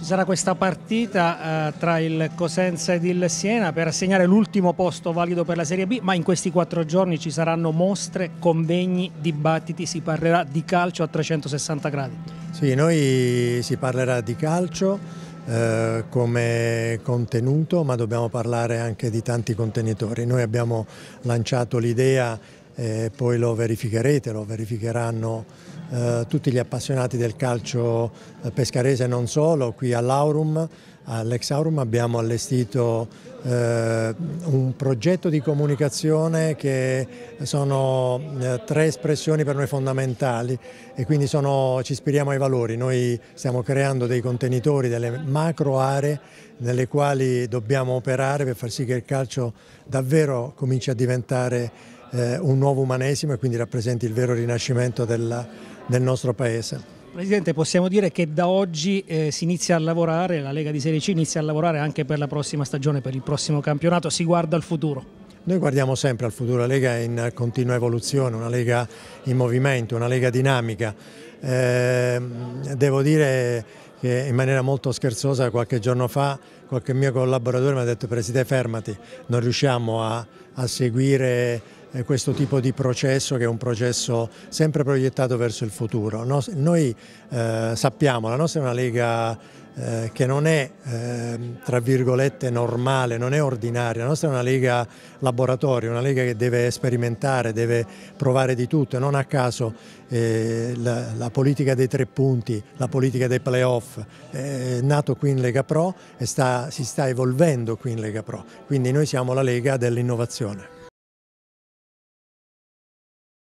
Ci sarà questa partita eh, tra il Cosenza ed il Siena per assegnare l'ultimo posto valido per la Serie B, ma in questi quattro giorni ci saranno mostre, convegni, dibattiti, si parlerà di calcio a 360 gradi. Sì, noi si parlerà di calcio eh, come contenuto, ma dobbiamo parlare anche di tanti contenitori. Noi abbiamo lanciato l'idea eh, poi lo verificherete, lo verificheranno eh, tutti gli appassionati del calcio eh, pescarese non solo, qui all'Aurum, all'ex Aurum abbiamo allestito eh, un progetto di comunicazione che sono eh, tre espressioni per noi fondamentali e quindi sono, ci ispiriamo ai valori, noi stiamo creando dei contenitori, delle macro aree nelle quali dobbiamo operare per far sì che il calcio davvero cominci a diventare eh, un nuovo umanesimo e quindi rappresenti il vero rinascimento della, del nostro Paese. Presidente, possiamo dire che da oggi eh, si inizia a lavorare, la Lega di Serie C inizia a lavorare anche per la prossima stagione, per il prossimo campionato, si guarda al futuro? Noi guardiamo sempre al futuro, la Lega è in continua evoluzione, una Lega in movimento, una Lega dinamica. Eh, devo dire che in maniera molto scherzosa qualche giorno fa qualche mio collaboratore mi ha detto Presidente fermati, non riusciamo a, a seguire eh, questo tipo di processo che è un processo sempre proiettato verso il futuro. Noi eh, sappiamo, la nostra è una Lega eh, che non è eh, tra virgolette normale, non è ordinaria, la nostra è una Lega laboratorio, una Lega che deve sperimentare, deve provare di tutto. E non a caso eh, la, la, politica dei tre punti, la politica dei playoff è nato qui in Lega Pro e sta, si sta evolvendo qui in Lega Pro, quindi noi siamo la Lega dell'innovazione.